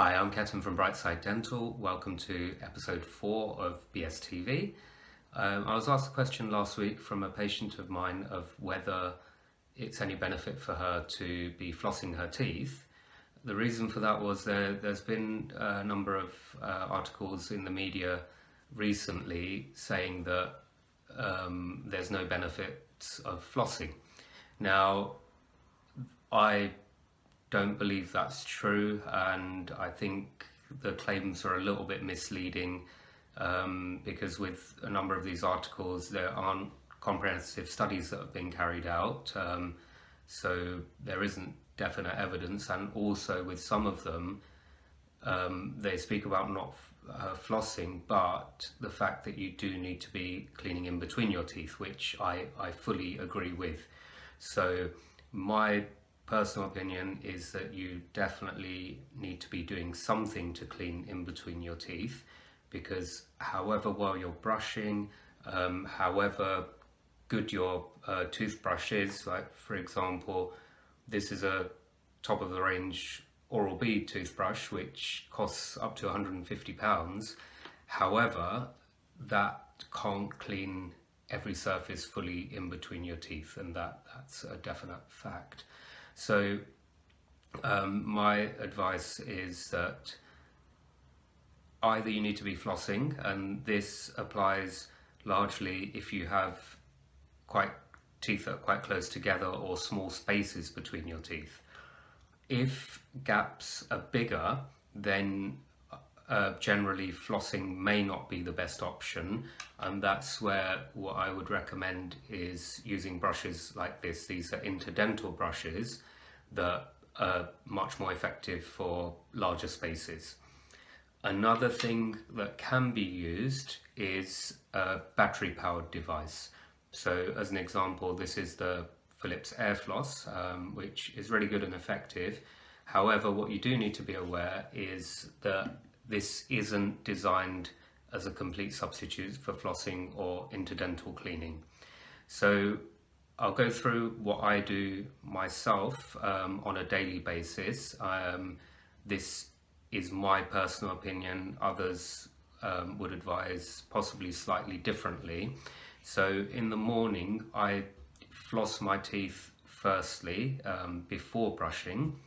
Hi, I'm Ketan from Brightside Dental. Welcome to episode four of BSTV. Um, I was asked a question last week from a patient of mine of whether it's any benefit for her to be flossing her teeth. The reason for that was there, there's been a number of uh, articles in the media recently saying that um, there's no benefits of flossing. Now, I don't believe that's true, and I think the claims are a little bit misleading um, because with a number of these articles, there aren't comprehensive studies that have been carried out, um, so there isn't definite evidence, and also with some of them, um, they speak about not uh, flossing, but the fact that you do need to be cleaning in between your teeth, which I, I fully agree with. So my personal opinion is that you definitely need to be doing something to clean in between your teeth because however well you're brushing, um, however good your uh, toothbrush is, like for example, this is a top of the range Oral-B toothbrush which costs up to 150 pounds. However, that can't clean every surface fully in between your teeth and that that's a definite fact. So um, my advice is that either you need to be flossing and this applies largely if you have quite teeth that are quite close together or small spaces between your teeth. If gaps are bigger then uh, generally flossing may not be the best option and that's where what I would recommend is using brushes like this. These are interdental brushes that are much more effective for larger spaces. Another thing that can be used is a battery powered device. So as an example, this is the Philips Airfloss, um, which is really good and effective. However, what you do need to be aware is that this isn't designed as a complete substitute for flossing or interdental cleaning. So I'll go through what I do myself um, on a daily basis. Um, this is my personal opinion. Others um, would advise possibly slightly differently. So in the morning, I floss my teeth firstly um, before brushing.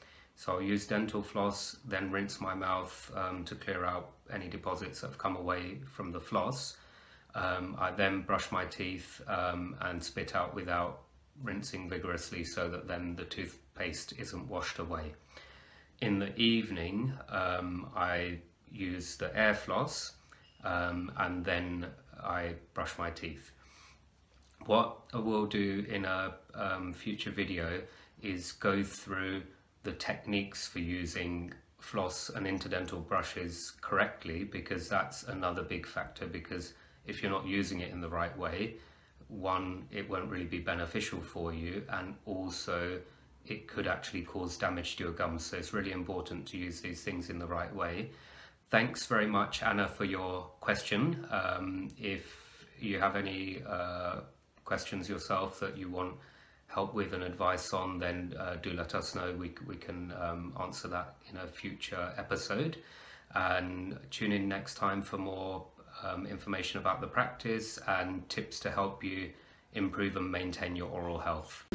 So I'll use dental floss, then rinse my mouth um, to clear out any deposits that have come away from the floss. Um, I then brush my teeth um, and spit out without rinsing vigorously so that then the toothpaste isn't washed away. In the evening, um, I use the air floss um, and then I brush my teeth. What I will do in a um, future video is go through the techniques for using floss and interdental brushes correctly because that's another big factor because if you're not using it in the right way one it won't really be beneficial for you and also it could actually cause damage to your gums. So it's really important to use these things in the right way. Thanks very much Anna for your question. Um, if you have any uh, questions yourself that you want help with and advice on, then uh, do let us know. We, we can um, answer that in a future episode. And tune in next time for more um, information about the practice and tips to help you improve and maintain your oral health.